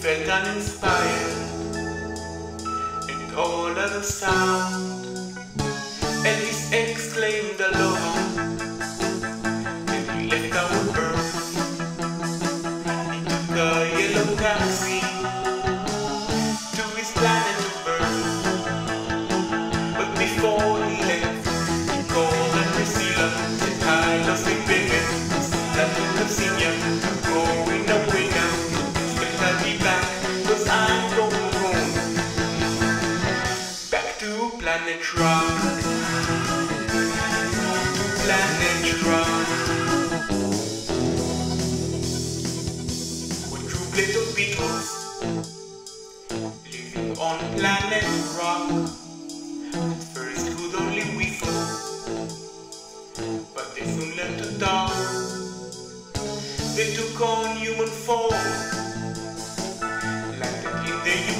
felt uninspired and all of the sound Planet Rock. Living on Planet Rock. At first only but they soon learned to talk. They took on human form, like in the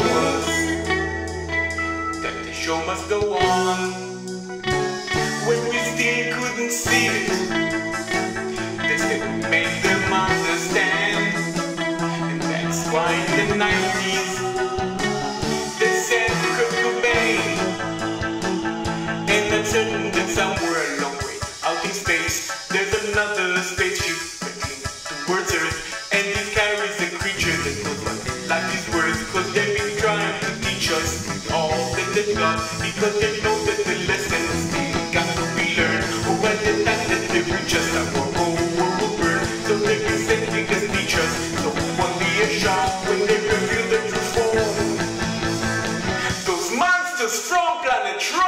us that the show must go on. When we still couldn't see it, they still made them understand. And that's why in the 90s, true